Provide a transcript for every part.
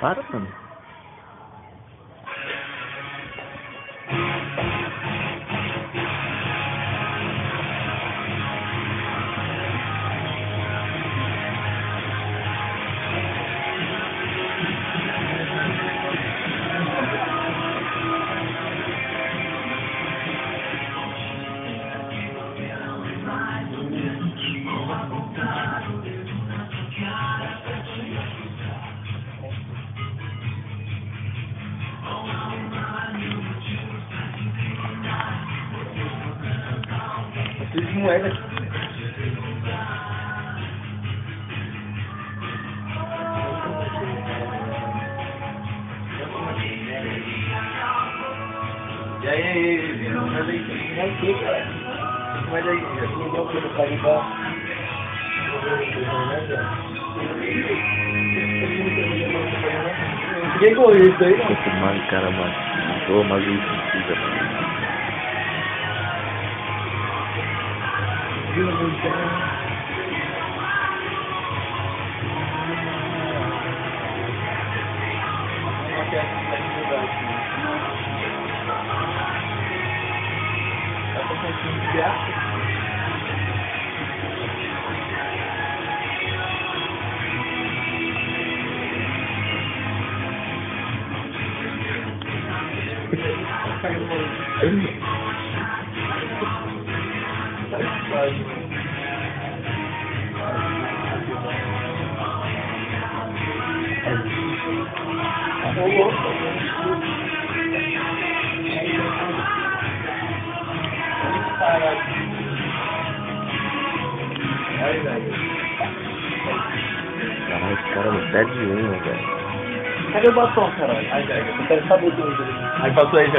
Parang 19. Ya, ya, ya, no me Llegó este. Qué mal cara más. Todo más difícil. beautiful day. Yeah. Thank you. Caralho, esse cara não velho. Cadê o batom, caralho? Ai, eu quero saber. Aí. Eu Eita,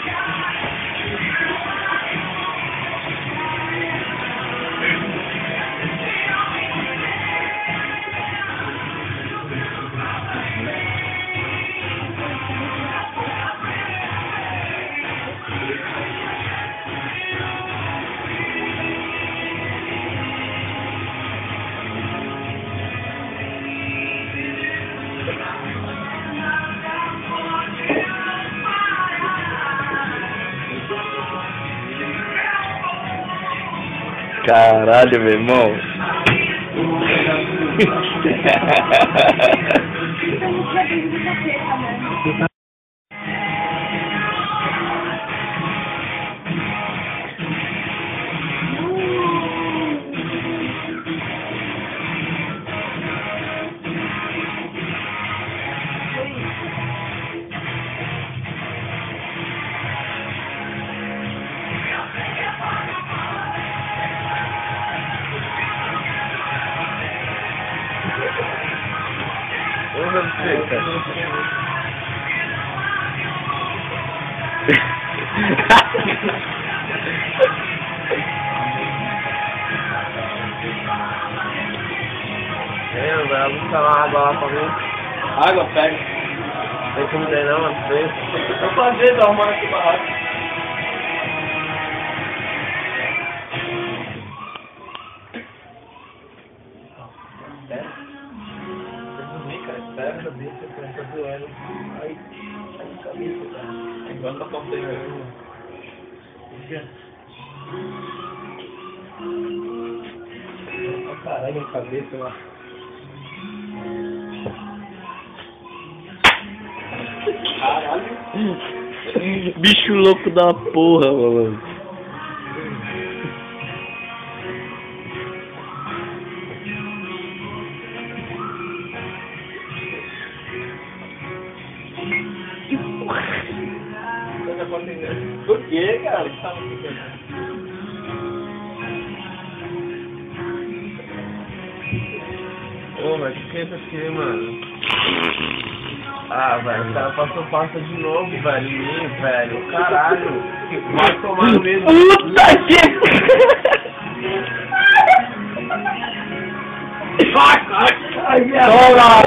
Caralho, meu irmão. É, vai buscar uma água lá pra mim. Água, pega. Tem como tem não, mas tem. Eu fazer, dá uma aqui barraco. Espera, cabeça, tá doendo. Ai, ai, cabeça, cara. Igual tá contando aí. Olha caralho, minha cabeça lá. Caralho. Bicho louco da porra, mano. Por que, cara? que tava ficando? Ô, mas esquenta é aqui, mano. Ah, velho, o cara passou pasta de novo, velho, em mim, velho. Caralho. Vai tomar no mesmo. Puta que... Ai, cara. vai, vai,